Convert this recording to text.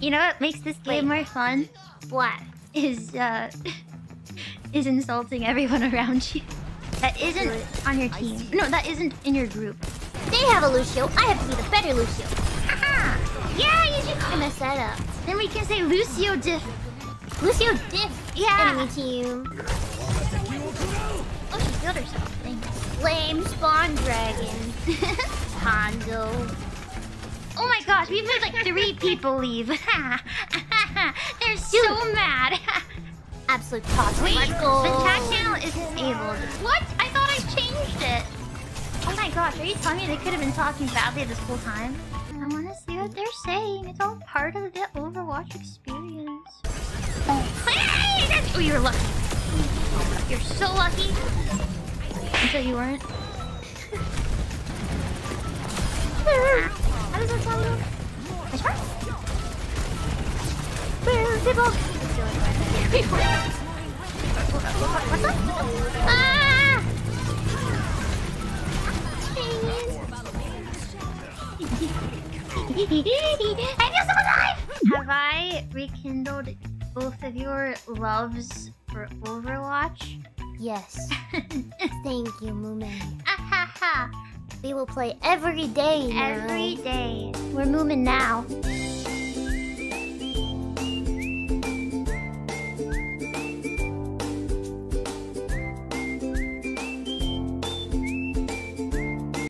You know what makes this game Wait. more fun? What? Is uh is insulting everyone around you. That isn't on your team. No, that isn't in your group. They have a Lucio. I have to be the better Lucio. Haha! Yeah, you should. I messed that up. Then we can say Lucio diff. Lucio diff. Yeah. Enemy team. Oh, she killed herself. Thanks. Flame spawn dragon. Hondo. Oh we've had like three people leave. They're so Dude. mad. Absolute toxic. Wait, Let's go. the chat channel is disabled. What? I thought I changed it. Oh my gosh, are you telling me they could have been talking badly this whole time? I want to see what they're saying. It's all part of the Overwatch experience. Oh. Hey, that's- oh, you're lucky. You're so lucky. Until you weren't. Where's? What's up? Ah! So alive! Have I rekindled both of your loves for Overwatch? Yes. Thank you, Moomin. Ahaha! We will play every day now. Every day. We're moving now.